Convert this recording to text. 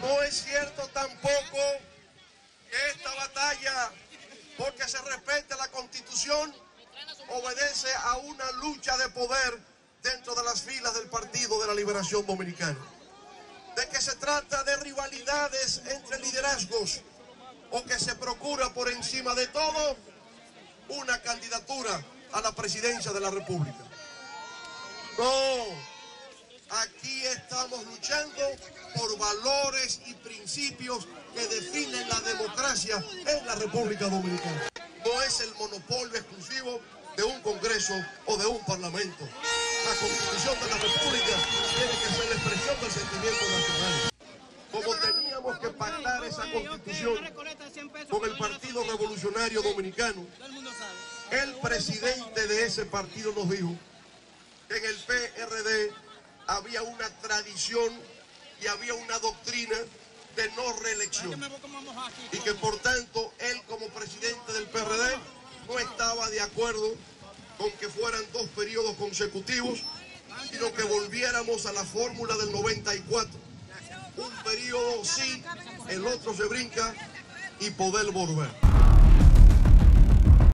No es cierto tampoco que esta batalla, porque se respete la constitución, obedece a una lucha de poder dentro de las filas del Partido de la Liberación Dominicana. De que se trata de rivalidades entre liderazgos o que se procura por encima de todo una candidatura a la presidencia de la República. No, aquí estamos luchando por valores y principios que definen la democracia en la República Dominicana. No es el monopolio exclusivo de un Congreso o de un Parlamento. La Constitución de la República tiene que ser la expresión del sentimiento nacional. Como teníamos que pactar esa Constitución con el Partido Revolucionario Dominicano, el presidente de ese partido nos dijo en el PRD una tradición y había una doctrina de no reelección. Y que por tanto él como presidente del PRD no estaba de acuerdo con que fueran dos periodos consecutivos, sino que volviéramos a la fórmula del 94. Un periodo sí, el otro se brinca y poder volver.